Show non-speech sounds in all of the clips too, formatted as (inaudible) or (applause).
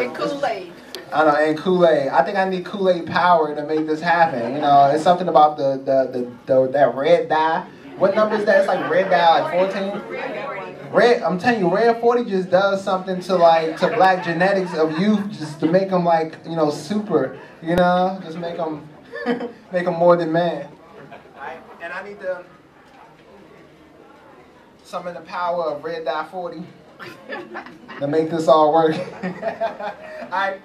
And Kool-Aid. I know, and Kool-Aid. I think I need Kool-Aid power to make this happen. You know, it's something about the the, the, the that red dye. What number is that? It's like red dye, like 14. Red, I'm telling you, Red 40 just does something to like to black genetics of youth, just to make them like you know super. You know, just make them (laughs) make them more than man. Right? And I need to summon the power of Red Dye 40 to make this all work. (laughs) right.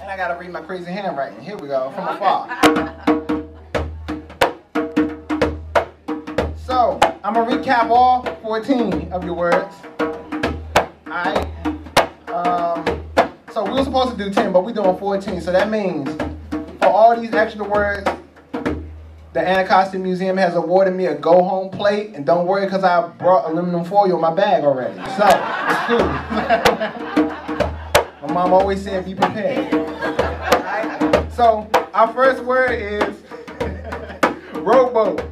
And I gotta read my crazy handwriting. Here we go, from afar. (laughs) So, I'm gonna recap all 14 of your words. Alright? Um, so we were supposed to do 10, but we're doing 14. So that means all these extra words, the Anacostia Museum has awarded me a go home plate. And don't worry, because I brought aluminum foil in my bag already. So, it's (laughs) cool. my mom always said, be prepared. So, our first word is (laughs) rowboat.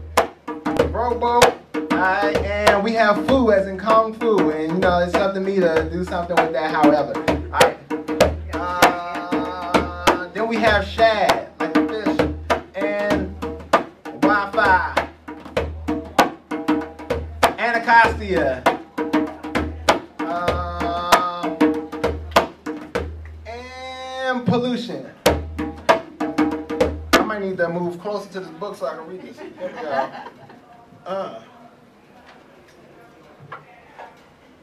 Rowboat. Alright, and we have fu as in kung fu, and you know it's up to me to do something with that. However, alright. Uh, then we have shad, 5. Anacostia. Um, and pollution. I might need to move closer to this book so I can read this. We go. Uh.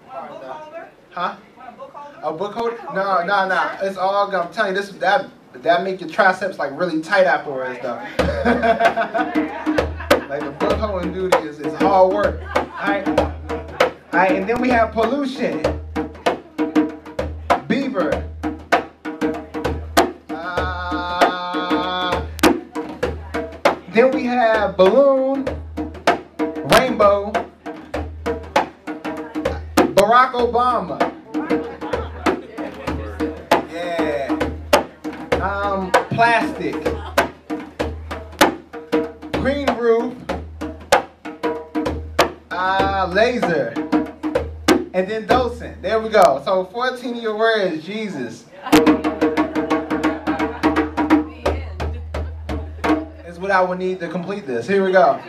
A huh? A book holder? No, no, no. It's all, I'm telling you, this that that make your triceps like really tight afterwards, though. (laughs) like the book holding duty is, is hard work. All right, all right, and then we have pollution. Beaver. Uh, then we have balloon, rainbow, Barack Obama. Plastic. Green roof. Uh, laser. And then docent. There we go. So 14 of your words, Jesus. Is what I would need to complete this. Here we go.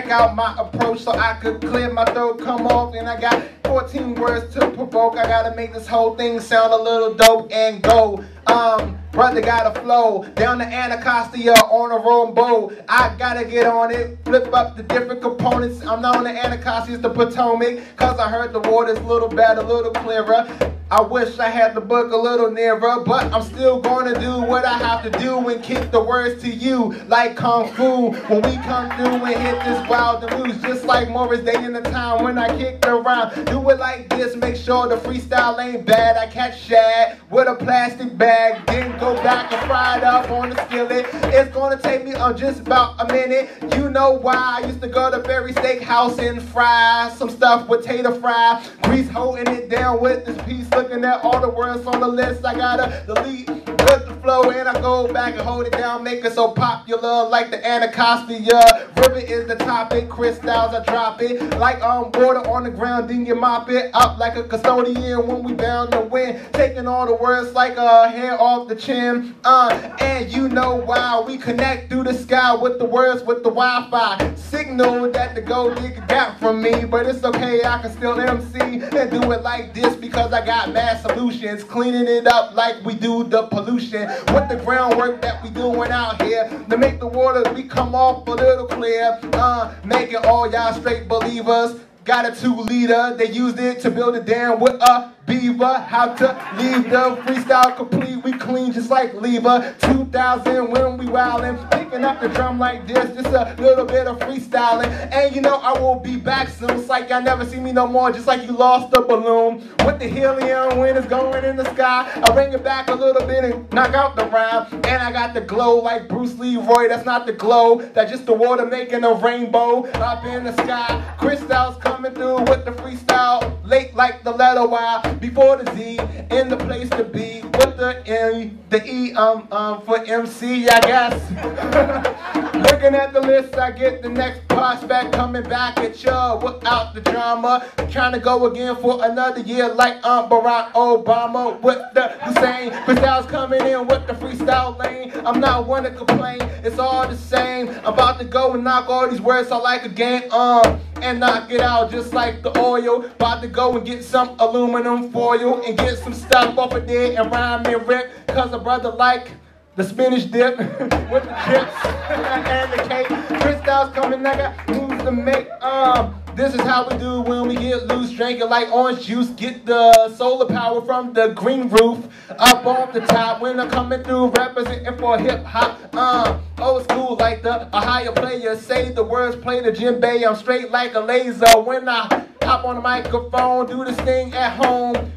Check out my approach so I could clear my throat, come off, and I got 14 words to provoke. I gotta make this whole thing sound a little dope and go. Um, brother got a flow down the Anacostia on a rowboat. I gotta get on it, flip up the different components. I'm not on the Anacostia, it's the Potomac, cause I heard the water's a little better, a little clearer. I wish I had the book a little nearer, but I'm still gonna do what I have to do and kick the words to you like Kung Fu. When we come through and hit this wild moves, just like Morris Day in the time when I kicked around. Do it like this, make sure the freestyle ain't bad. I catch shad with a plastic bag, then go back and fry it up on the skillet. It's gonna take me uh, just about a minute. You know why I used to go to Berry Steakhouse and fry some stuff with tater fry. Grease holding it down with this piece looking at all the words on the list. I gotta delete with the flow and I go back and hold it down, make it so popular like the Anacostia. River is the topic, crystals I drop it like um water on the ground. Then you mop it up like a custodian when we bound to win, taking all the words like a hair off the chin. Uh, and you know why we connect through the sky with the words with the Wi-Fi signal that the gold digger got from me, but it's okay. I can still MC and do it like this because I got mad solutions, cleaning it up like we do the pollution with the groundwork that we doing out here to make the water we come off a little clear, uh, making all y'all straight believers. Got a two liter, they used it to build a dam with a beaver. How to leave the freestyle complete, we clean just like lever. 2000 when we wildin', picking up the drum like this, just a little bit of freestyling. And you know I will be back soon. It's like y'all never see me no more, just like you lost a balloon. With the helium when it's going in the sky, I bring it back a little bit and knock out the rhyme. And I got the glow like Bruce Leroy. That's not the glow, that's just the water making a rainbow up in the sky. Christylez coming through with the freestyle, late like the letter Y, before the Z, in the place to be with the M, the E um um for MC, I guess. (laughs) (laughs) Looking at the list, I get the next prospect coming back at ya without the drama. Trying to go again for another year like um Barack Obama with the Hussein. Christylez coming in with the freestyle lane. I'm not one to complain, it's all the same. I'm about to go and knock all these words out like a game, um, and knock it out just like the oil. About to go and get some aluminum foil and get some stuff off of there and rhyme and rip. Cause a brother like the spinach dip (laughs) with the chips and the cake. Christylez coming, I got moves to make. Um, this is how we do when we get loose, drink it like orange juice. Get the solar power from the green roof up off the top. When I'm coming through, representing for hip hop. Um, old school like the Ohio player. Say the words, play the djembe. I'm straight like a laser. When I hop on the microphone, do this thing at home.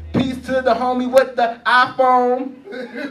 To the homie with the iPhone.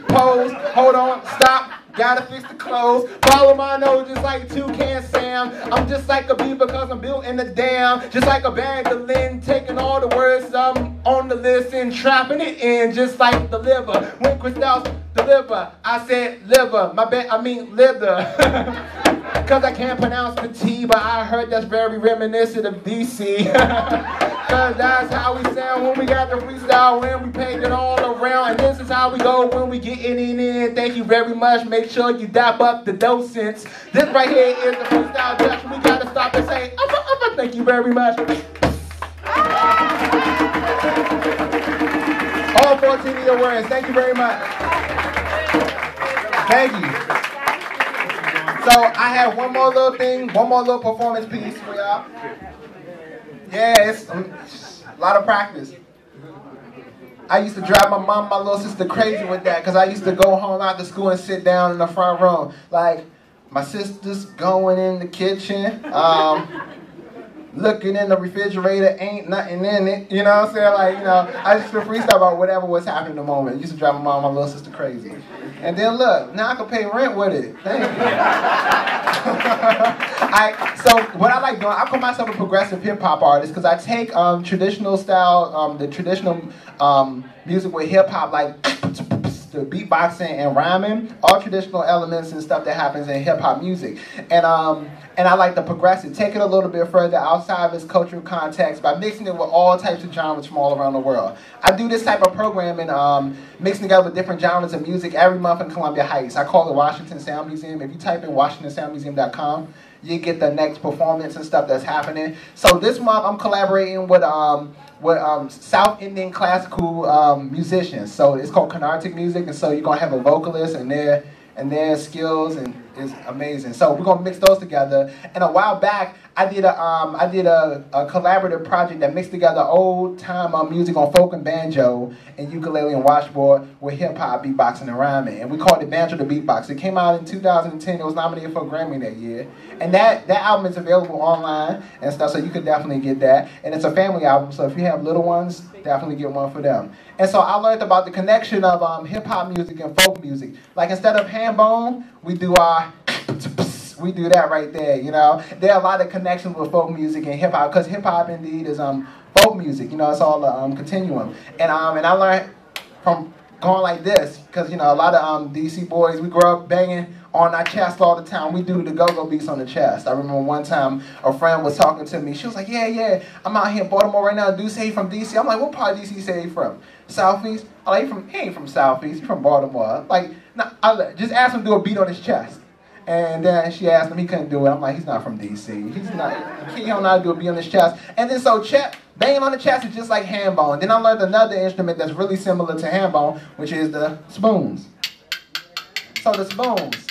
Pose, hold on, stop. Gotta fix the clothes. Follow my nose just like Toucan Sam. I'm just like a bee because I'm built in the dam. Just like a bag of lint, taking all the words um, on the list and trapping it in just like the liver. When Christylez deliver, I said liver. My bad, I mean liver. (laughs) Cause I can't pronounce the T, but I heard that's very reminiscent of DC. (laughs) Cause that's how we sound when we got the freestyle, when we paint it all around. And this is how we go when we get it in. Thank you very much. Make sure you dap up the docents. This right here is the freestyle Dutch. We gotta stop and say, uppa, uppa. thank you very much. All 14 of your words. Thank you very much. Thank you. So I have one more little thing, one more little performance piece for y'all. Yeah, it's um, a lot of practice. I used to drive my mom, my little sister crazy with that because I used to go home after school and sit down in the front room. Like, my sister's going in the kitchen, um, looking in the refrigerator, ain't nothing in it. You know what I'm saying? Like, you know, I just feel freestyle about whatever was happening in the moment. Used to drive my mom, and my little sister crazy. And then look, now I can pay rent with it. Thank you. (laughs) I so what I like doing, I call myself a progressive hip hop artist because I take um, traditional style, um, the traditional um, music with hip hop, like the beatboxing and rhyming, all traditional elements and stuff that happens in hip hop music, and um, and I like to progress it, take it a little bit further outside of its cultural context by mixing it with all types of genres from all around the world. I do this type of programming, um, mixing together with different genres of music every month in Columbia Heights. I call it Washington Sound Museum. If you type in WashingtonSoundMuseum.com, you get the next performance and stuff that's happening. So this month I'm collaborating with um, with um, South Indian classical um, musicians. So it's called Carnatic music, and so you're gonna have a vocalist and their and their skills and is amazing. So we're gonna mix those together. And a while back, I did a um, I did a, a collaborative project that mixed together old time um, music on folk and banjo and ukulele and washboard with hip hop, beatboxing, and rhyming. And we called it Banjo to Beatbox. It came out in 2010. It was nominated for a Grammy that year. And that that album is available online and stuff, so you could definitely get that. And it's a family album, so if you have little ones, definitely get one for them. And so I learned about the connection of um, hip hop music and folk music. Like instead of hambone, we do our we do that right there, you know. There are a lot of connections with folk music and hip hop because hip hop indeed is um folk music, you know. It's all a um, continuum, and um and I learned from going like this because you know a lot of um DC boys we grew up banging on our chest all the time. We do the go-go beats on the chest. I remember one time a friend was talking to me. She was like, "Yeah, yeah, I'm out here in Baltimore right now. Do say from DC?" I'm like, "What part of DC say you from? Southeast?" I like from. He ain't from Southeast. He's from Baltimore. Like, nah, I just ask him to do a beat on his chest. And then she asked him, he couldn't do it. I'm like, he's not from DC. He's not, he don't know how to do a beat on his chest. And then so Chet, banging on the chest is just like hambone. Then I learned another instrument that's really similar to hambone, which is the spoons. So the spoons.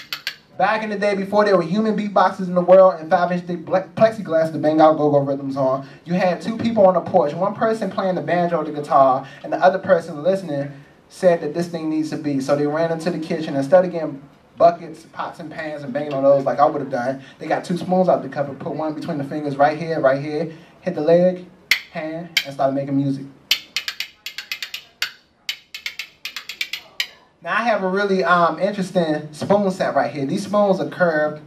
Back in the day, before there were human beatboxes in the world and five-inch thick plexiglass to bang out go-go rhythms on, you had two people on the porch. One person playing the banjo or the guitar, and the other person listening said that this thing needs to be. So they ran into the kitchen. Instead of getting buckets, pots and pans, and banging on those like I would have done. They got two spoons out the cup and put one between the fingers right here, right here, hit the leg, hand, and started making music. Now I have a really um, interesting spoon set right here. These spoons are curved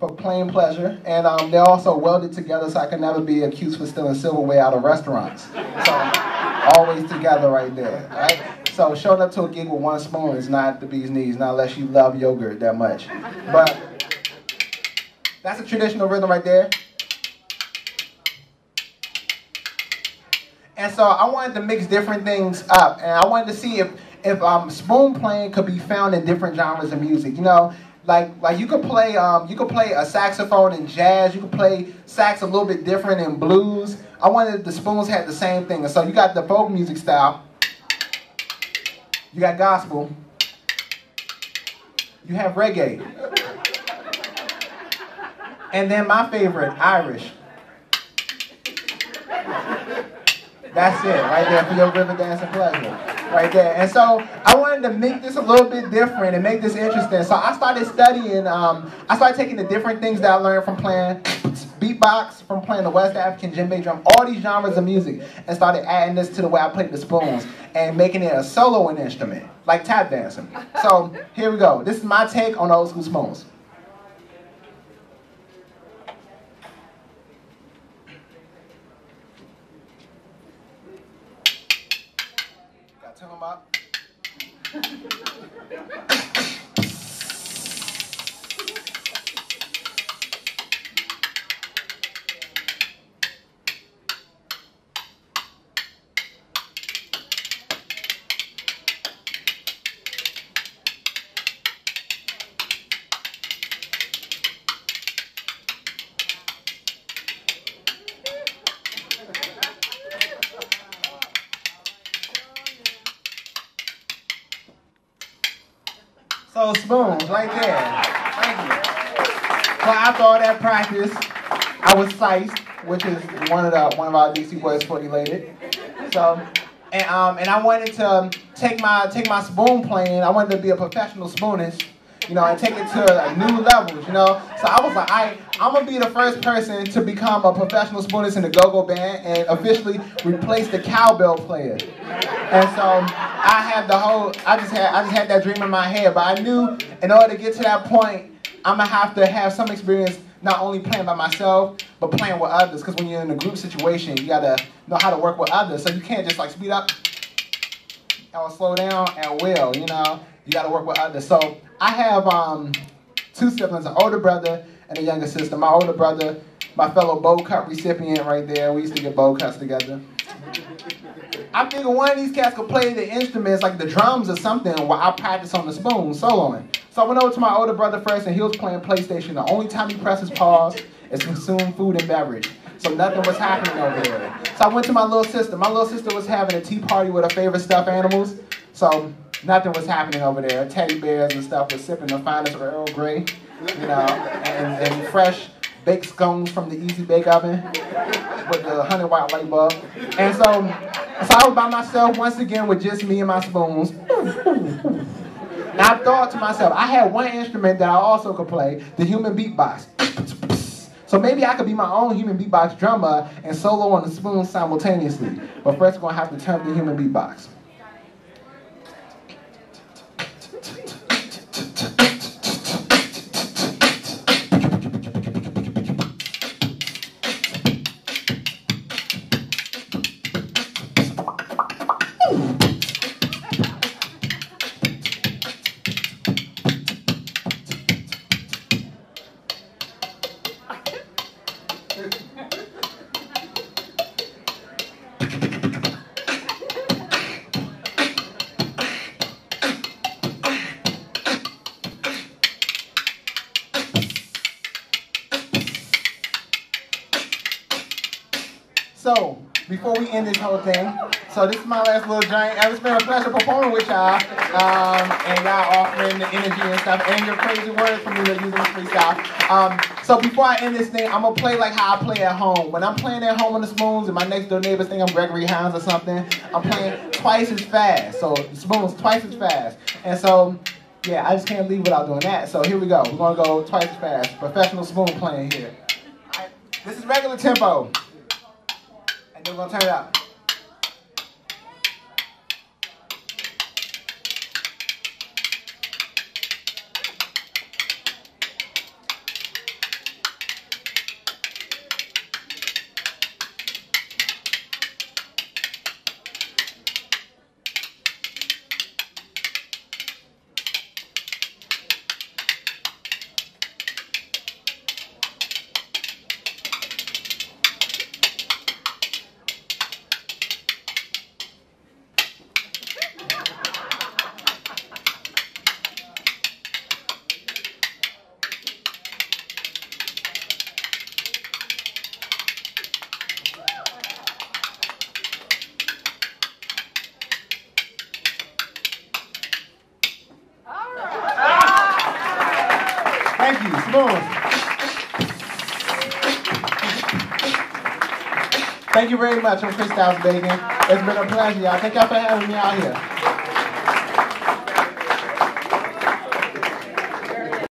for plain pleasure, and um, they're also welded together so I can never be accused for stealing silverware out of restaurants. So always together right there, right? So showing up to a gig with one spoon is not the bee's knees, not unless you love yogurt that much. But that's a traditional rhythm right there. And so I wanted to mix different things up, and I wanted to see if if um, spoon playing could be found in different genres of music. You know, like like you could play um, you could play a saxophone in jazz. You could play sax a little bit different in blues. I wanted the spoons had the same thing. And so you got the folk music style. You got gospel. You have reggae. And then my favorite, Irish. That's it, right there for your river dancing pleasure right there. And so I wanted to make this a little bit different and make this interesting. So I started studying, um, I started taking the different things that I learned from playing beatbox, from playing the West African djembe drum, all these genres of music, and started adding this to the way I played the spoons and making it a soloing instrument, like tap dancing. So here we go. This is my take on old school spoons. Right there. Thank you. So after all that practice, I was sized, which is one of the one of our DC boys formulated. So, and um, and I wanted to take my take my spoon playing. I wanted to be a professional spoonist you know, and take it to a new levels, you know. So I was like, I, I'm gonna be the first person to become a professional spoonist in the go-go band and officially replace the cowbell player. And so I have the whole, I just had, I just had that dream in my head. But I knew in order to get to that point, I'm gonna have to have some experience not only playing by myself, but playing with others. Because when you're in a group situation, you gotta know how to work with others. So you can't just like speed up or slow down at will. You know, you gotta work with others. So I have um, two siblings, an older brother and a younger sister. My older brother, my fellow bowl cut recipient right there. We used to get bowl cuts together. I figured one of these cats could play the instruments, like the drums or something, while I practice on the spoon, soloing. So I went over to my older brother first, and he was playing PlayStation. The only time he presses pause is consume food and beverage. So nothing was happening over there. So I went to my little sister. My little sister was having a tea party with her favorite stuffed animals. So nothing was happening over there. Teddy bears and stuff was sipping the finest Earl Grey, you know, and, and fresh baked scones from the Easy Bake Oven with the 100 watt light bulb. And so, so I was by myself once again with just me and my spoons. Now I thought to myself, I had one instrument that I also could play, the human beatbox. So maybe I could be my own human beatbox drummer and solo on the spoon simultaneously. But first, we're gonna have to turn the human beatbox. Before we end this whole thing, so this is my last little giant. It's been a pleasure performing with y'all, um, and y'all offering the energy and stuff, and your crazy words for me to use this freestyle. Um, so before I end this thing, I'm gonna play like how I play at home. When I'm playing at home on the spoons, and my next door neighbors think I'm Gregory Hines or something, I'm playing twice as fast. So spoons twice as fast, and so Yeah, I just can't leave without doing that. So here we go. We're gonna go twice as fast. Professional spoon playing here. This is regular tempo. And then we're gonna Thank you very much. I'm Christylez Bacon. It's been a pleasure, y'all. Thank y'all for having me out here.